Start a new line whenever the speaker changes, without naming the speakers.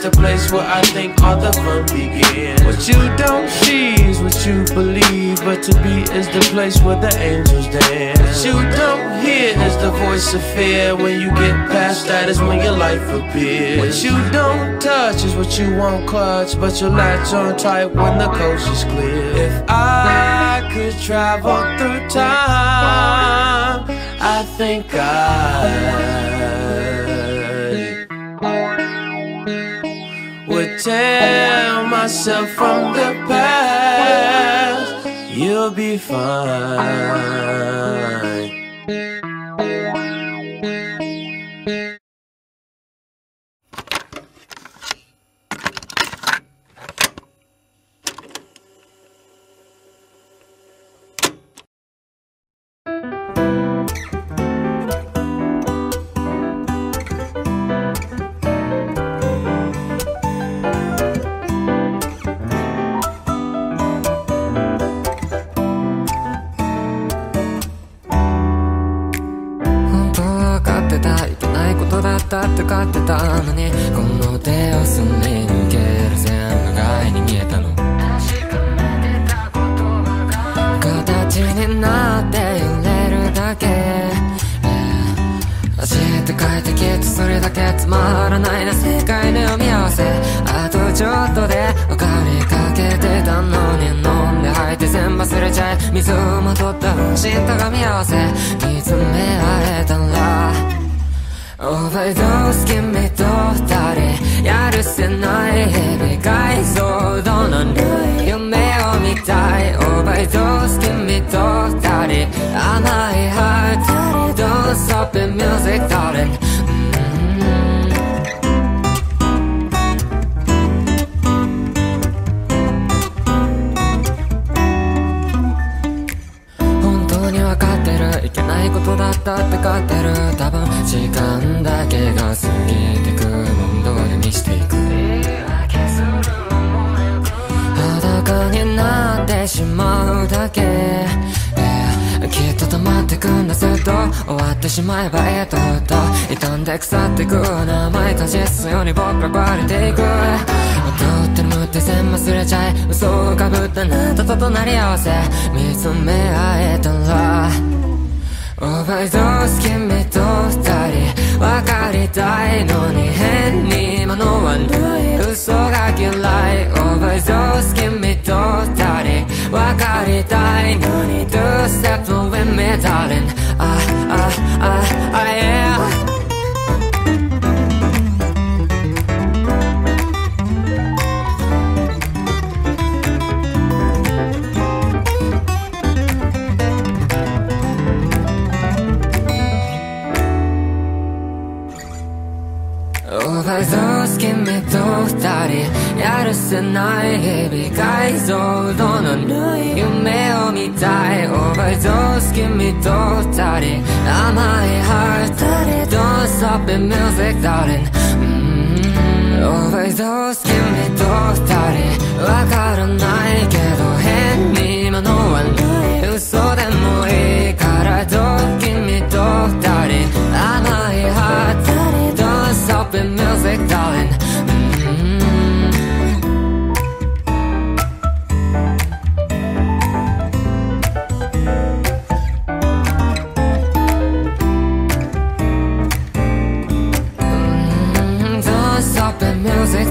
The place where I think all the fun begins. What you don't see is what you believe, but to be is the place where the angels dance. What you don't hear is the voice of fear. When you get past that, is when your life appears. What you don't touch is what you won't clutch, but you'll latch on tight when the coast is clear. If I could travel through time, I think I myself from the past, you'll be fine.
この手をすり抜ける全部害に見えたの。形になって揺れるだけ、えー、教えて帰ってきてそれだけつまらないな世界の読み合わせ。あとちょっとで分かりかけてたのに飲んで吐いて全部忘れちゃい。水をまとった分身とが見合わせ。Overdose 君と二人やるせない日々解像度の悪い夢を見たい Overdose 君と二人甘いハッタリ Don't stop it music darling 本当に分かってる。いけないことだったって勝っしまうだけ、えーきっと止まってくんだずっと終わってしまえばええと。と傷んで腐ってく名前かじすように僕がバレていく。踊って眠って全忘れちゃい嘘をかぶったあなたと隣り合わせ。見つめ合えたら。オーバードーズ君と二人。分かりたいのに変に物はない。分かりたいのに Do step with me darling と二人やるせない日々解像度のない夢を見たい。オーバードーズ君と二人。甘いハート Don't stop the music darling オーバードーズ君と二人。わからないけど変に物はない。music